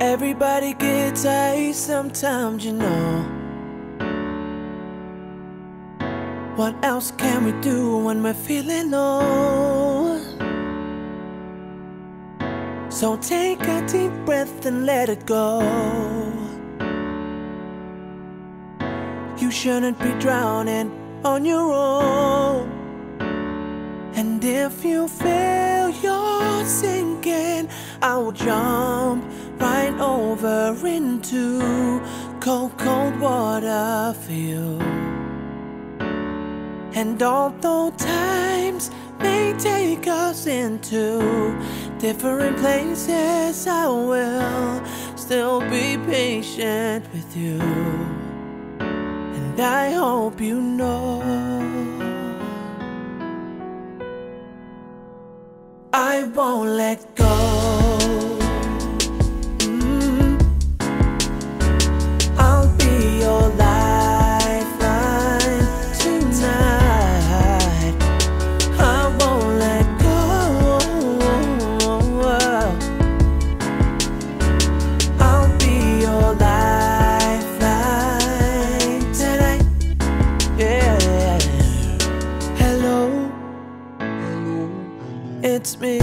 Everybody gets high sometimes, you know. What else can we do when we're feeling low? So take a deep breath and let it go. You shouldn't be drowning on your own. And if you feel you're sinking, I will jump right over into cold, cold water you. And although times may take us into different places, I will still be patient with you. And I hope you know. I won't let go. It's me.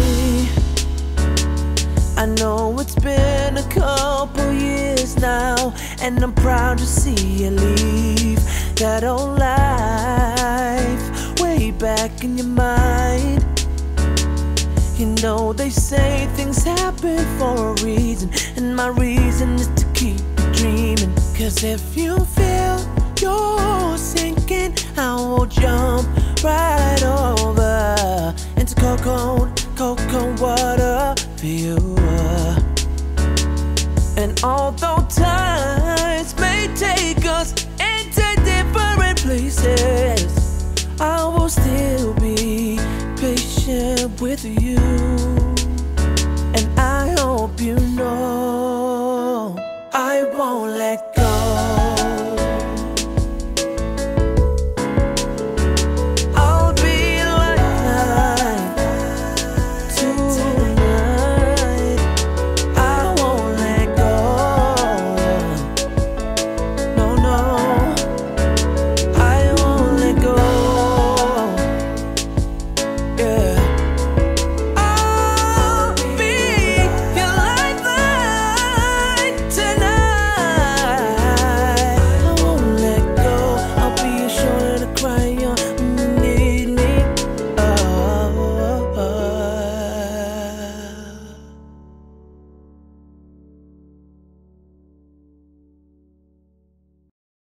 I know it's been a couple years now, and I'm proud to see you leave that old life way back in your mind. You know, they say things happen for a reason, and my reason is to keep dreaming. Cause if you feel you're cold water for you. Uh. And although times may take us into different places, I will still be patient with you.